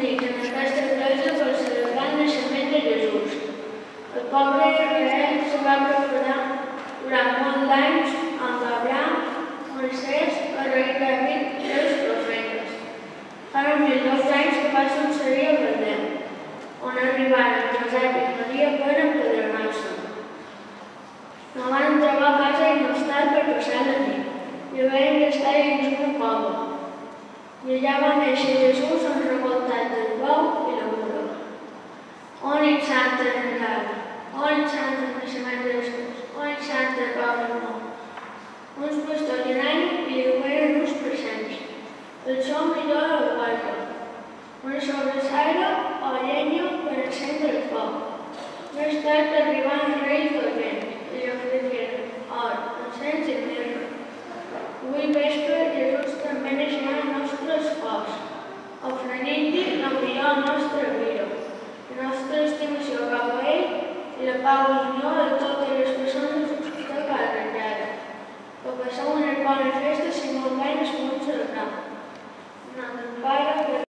reunits en aquesta església per celebrar el naixement de Jesús. El poble d'Israel se va preparar durant molts d'anys amb Abraham, Moisès, el rei David els profetes. Fa només dos anys que va succeir a Betlem, on arribaren Josep i Maria per empadronar-se. No van trobar casa i no estar per passar la nit i havien d'estar dins una cova. I allà va néixer Jesús enrevoltat del bou i la mula. On ets Santa Nadal? On ets Santa Naixement de Jesús? On ets Santa Cova Nou? Uns pastors gran i diuen uns presents. El so millor del guarda. Una sobrassada o llenya per encendre el foc. Més tard arribant els reis del vent i li ofereixen or, encens i mirra. Avui vespre la pau i unió de totes les persones de cada ratllada. Que passeu unes bones festes i molt bé es pot